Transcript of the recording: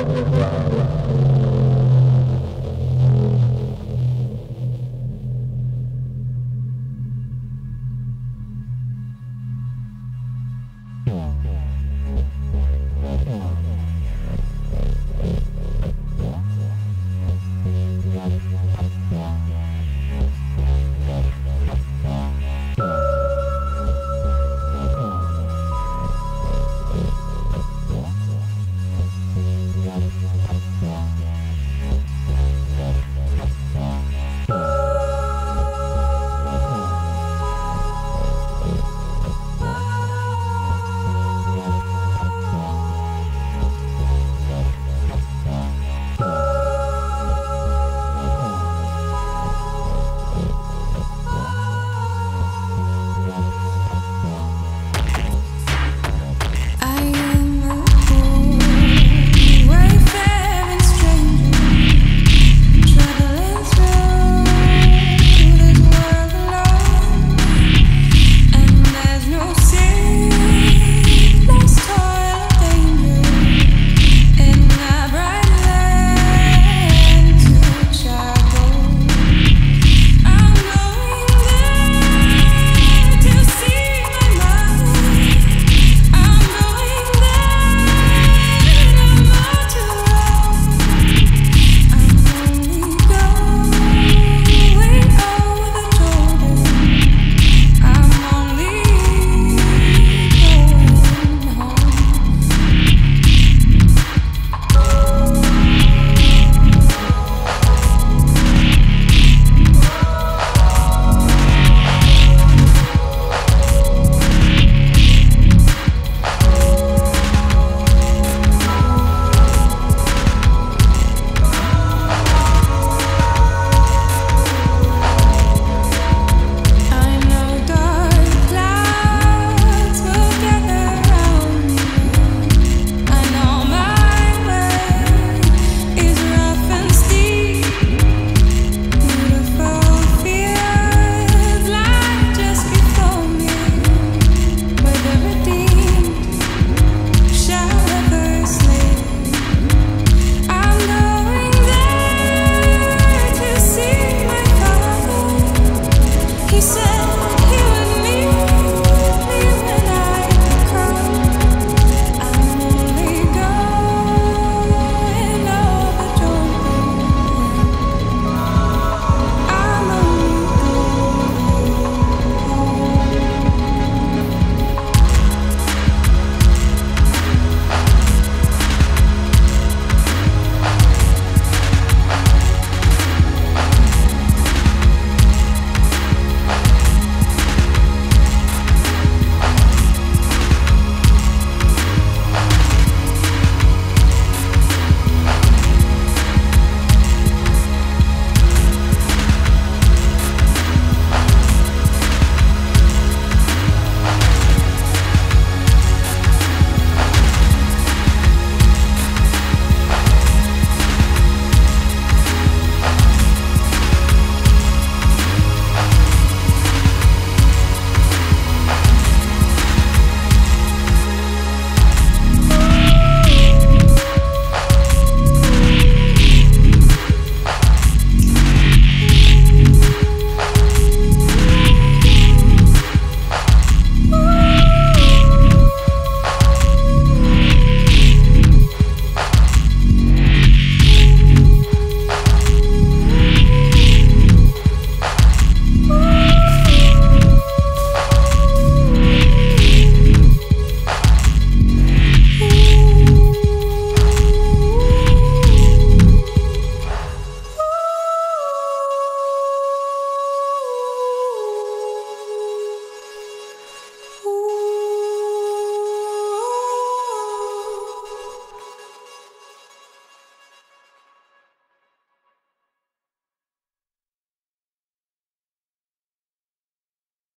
Oh, wow.